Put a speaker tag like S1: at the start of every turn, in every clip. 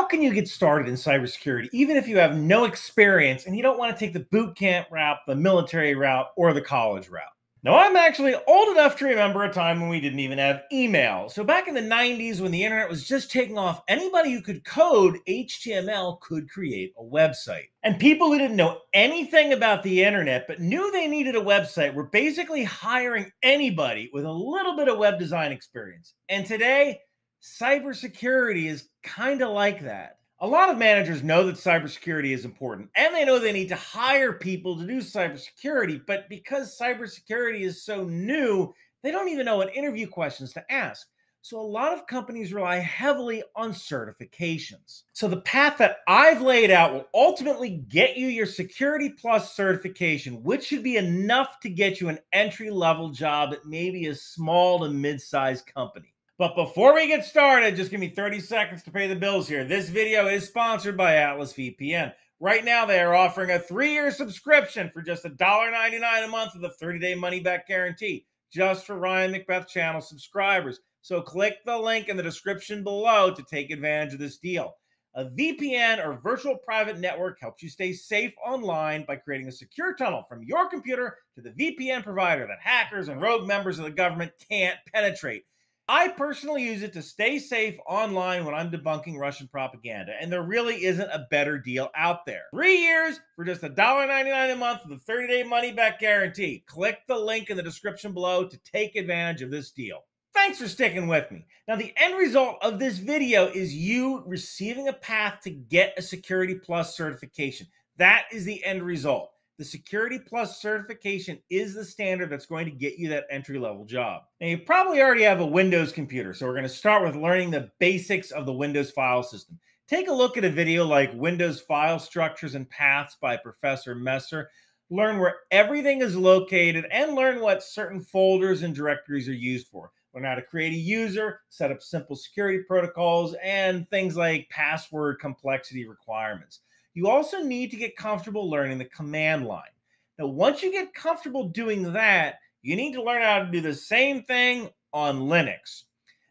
S1: how can you get started in cybersecurity even if you have no experience and you don't want to take the boot camp route, the military route, or the college route? Now, I'm actually old enough to remember a time when we didn't even have email. So, back in the 90s, when the internet was just taking off, anybody who could code HTML could create a website. And people who didn't know anything about the internet but knew they needed a website were basically hiring anybody with a little bit of web design experience. And today, cybersecurity is kind of like that. A lot of managers know that cybersecurity is important and they know they need to hire people to do cybersecurity, but because cybersecurity is so new, they don't even know what interview questions to ask. So, a lot of companies rely heavily on certifications. So, the path that I've laid out will ultimately get you your Security Plus certification, which should be enough to get you an entry level job at maybe a small to mid sized company. But before we get started, just give me 30 seconds to pay the bills here. This video is sponsored by Atlas VPN. Right now, they are offering a three year subscription for just $1.99 a month with a 30 day money back guarantee, just for Ryan McBeth channel subscribers. So click the link in the description below to take advantage of this deal. A VPN or virtual private network helps you stay safe online by creating a secure tunnel from your computer to the VPN provider that hackers and rogue members of the government can't penetrate. I personally use it to stay safe online when I'm debunking Russian propaganda, and there really isn't a better deal out there. Three years for just $1.99 a month with a 30 day money back guarantee. Click the link in the description below to take advantage of this deal. Thanks for sticking with me. Now, the end result of this video is you receiving a path to get a Security Plus certification. That is the end result. The Security Plus certification is the standard that's going to get you that entry level job. Now, you probably already have a Windows computer, so we're going to start with learning the basics of the Windows file system. Take a look at a video like Windows File Structures and Paths by Professor Messer. Learn where everything is located and learn what certain folders and directories are used for. Learn how to create a user, set up simple security protocols, and things like password complexity requirements. You also need to get comfortable learning the command line. Now, once you get comfortable doing that, you need to learn how to do the same thing on Linux.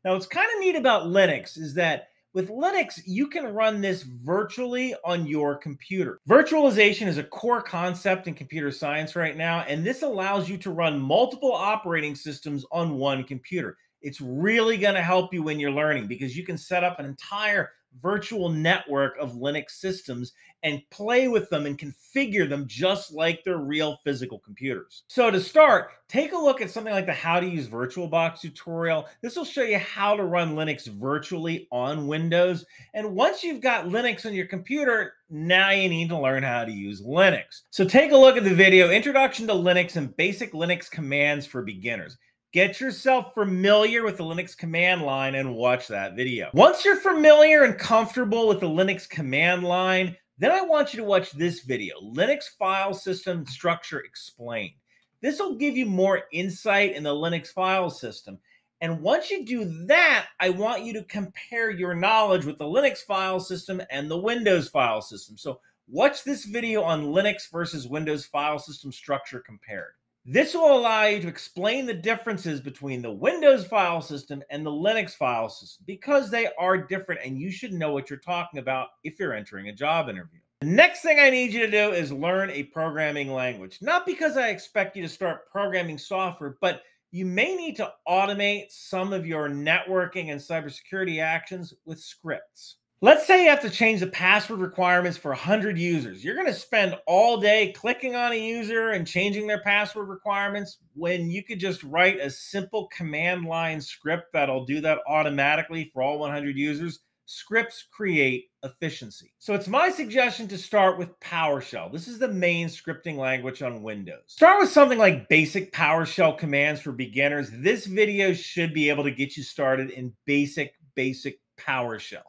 S1: Now, what's kind of neat about Linux is that with Linux, you can run this virtually on your computer. Virtualization is a core concept in computer science right now, and this allows you to run multiple operating systems on one computer. It's really going to help you when you're learning because you can set up an entire virtual network of Linux systems and play with them and configure them just like they're real physical computers. So to start, take a look at something like the how to use VirtualBox tutorial. This will show you how to run Linux virtually on Windows. And once you've got Linux on your computer, now you need to learn how to use Linux. So take a look at the video, Introduction to Linux and Basic Linux Commands for Beginners. Get yourself familiar with the Linux command line and watch that video. Once you're familiar and comfortable with the Linux command line, then I want you to watch this video, Linux File System Structure Explained. This will give you more insight in the Linux file system. And once you do that, I want you to compare your knowledge with the Linux file system and the Windows file system. So watch this video on Linux versus Windows file system structure compared. This will allow you to explain the differences between the Windows file system and the Linux file system because they are different and you should know what you're talking about if you're entering a job interview. The next thing I need you to do is learn a programming language. Not because I expect you to start programming software, but you may need to automate some of your networking and cybersecurity actions with scripts. Let's say you have to change the password requirements for 100 users. You're going to spend all day clicking on a user and changing their password requirements when you could just write a simple command line script that'll do that automatically for all 100 users. Scripts create efficiency. So it's my suggestion to start with PowerShell. This is the main scripting language on Windows. Start with something like basic PowerShell commands for beginners. This video should be able to get you started in basic, basic PowerShell.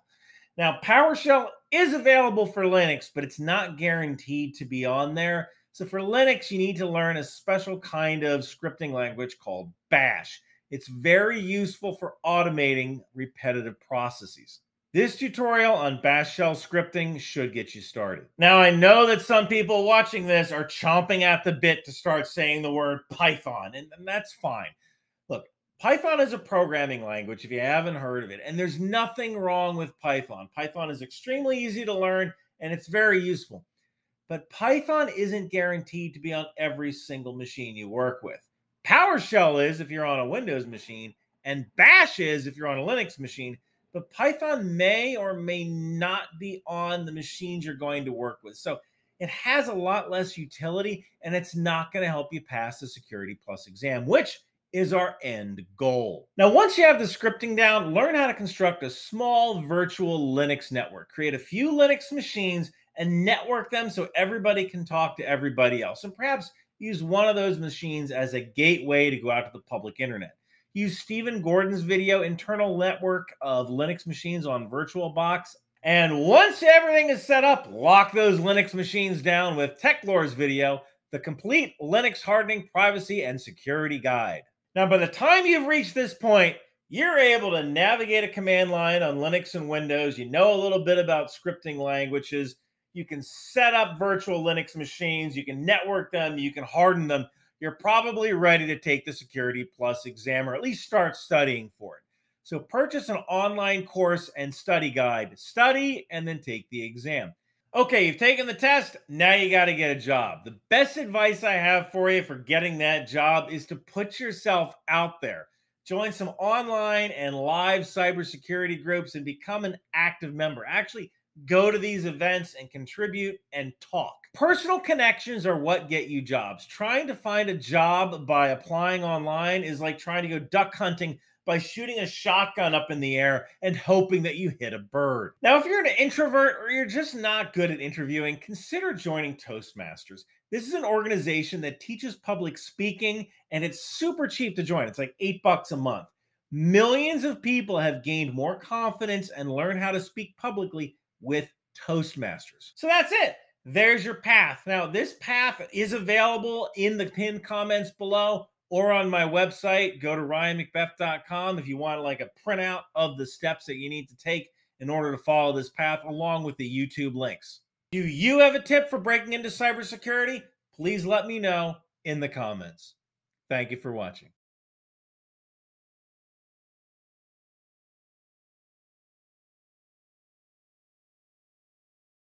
S1: Now, PowerShell is available for Linux, but it's not guaranteed to be on there. So for Linux, you need to learn a special kind of scripting language called Bash. It's very useful for automating repetitive processes. This tutorial on Bash shell scripting should get you started. Now, I know that some people watching this are chomping at the bit to start saying the word Python, and that's fine. Python is a programming language if you haven't heard of it, and there's nothing wrong with Python. Python is extremely easy to learn and it's very useful. But Python isn't guaranteed to be on every single machine you work with. PowerShell is if you're on a Windows machine, and Bash is if you're on a Linux machine. But Python may or may not be on the machines you're going to work with. So it has a lot less utility and it's not going to help you pass the Security Plus exam, which is our end goal. Now, once you have the scripting down, learn how to construct a small virtual Linux network. Create a few Linux machines and network them so everybody can talk to everybody else. And perhaps use one of those machines as a gateway to go out to the public internet. Use Stephen Gordon's video, Internal Network of Linux Machines on VirtualBox. And once everything is set up, lock those Linux machines down with Techlore's video, The Complete Linux Hardening Privacy and Security Guide. Now, by the time you've reached this point, you're able to navigate a command line on Linux and Windows. You know a little bit about scripting languages. You can set up virtual Linux machines. You can network them. You can harden them. You're probably ready to take the Security Plus exam or at least start studying for it. So purchase an online course and study guide. Study and then take the exam. Okay, you've taken the test. Now you got to get a job. The best advice I have for you for getting that job is to put yourself out there. Join some online and live cybersecurity groups and become an active member. Actually, go to these events and contribute and talk. Personal connections are what get you jobs. Trying to find a job by applying online is like trying to go duck hunting by shooting a shotgun up in the air and hoping that you hit a bird. Now, if you're an introvert or you're just not good at interviewing, consider joining Toastmasters. This is an organization that teaches public speaking and it's super cheap to join. It's like eight bucks a month. Millions of people have gained more confidence and learned how to speak publicly with Toastmasters. So that's it. There's your path. Now, this path is available in the pinned comments below or on my website. Go to ryanmcbeth.com if you want like a printout of the steps that you need to take in order to follow this path, along with the YouTube links. Do you have a tip for breaking into cybersecurity? Please let me know in the comments. Thank you for watching.